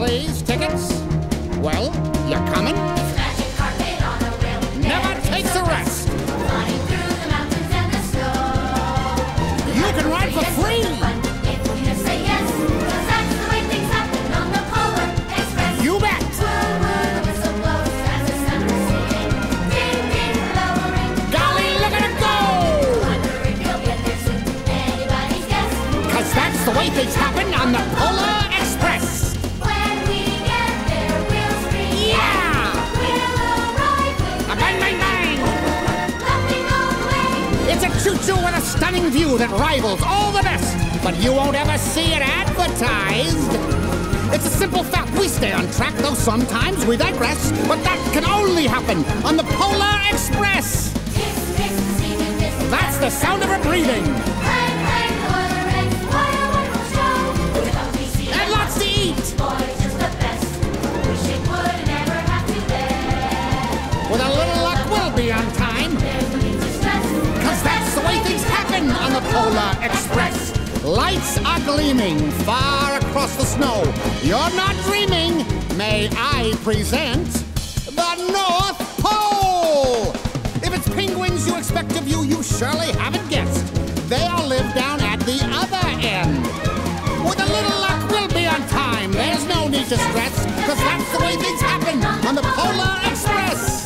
please. Tickets? Well, you're coming? Magic carpet on a rail. Never takes a rest. Flying through the mountains and the snow. You can ride for free. If you just say yes, 'cause that's the way things happen on the Polar Express. You bet. Woo woo, the whistle blows as the sun is singing. Ding ding, lowering. Golly, look at it go! Wonder if you'll get there soon. Anybody's guess. Cause that's the way things happen on the Polar It's a choo-choo with a stunning view that rivals all the best, but you won't ever see it advertised. It's a simple fact, we stay on track, though sometimes. We digress, but that can only happen on the Polar Express. That's the sound of her breathing, Lights are gleaming far across the snow. You're not dreaming. May I present the North Pole? If it's penguins you expect to view, you surely haven't guessed. They all live down at the other end. With a little luck, we'll be on time. There's no need to stress, because that's the way things happen on the Polar Express.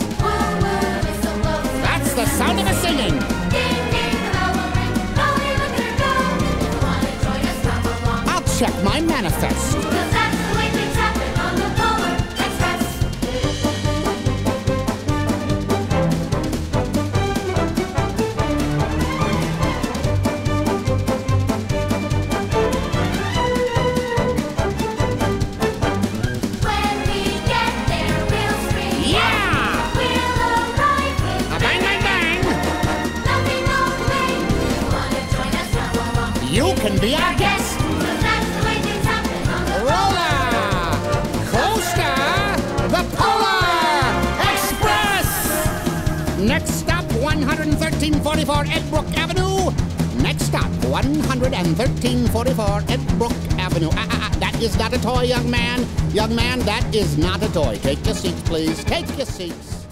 That's the sound of us the my manifest. you wanna join us, come along. You can be our guest. Next stop, 11344 Edbrook Avenue. Next stop, 11344 Edbrook Avenue. Ah, ah, ah, that is not a toy, young man. Young man, that is not a toy. Take your seats, please. Take your seats.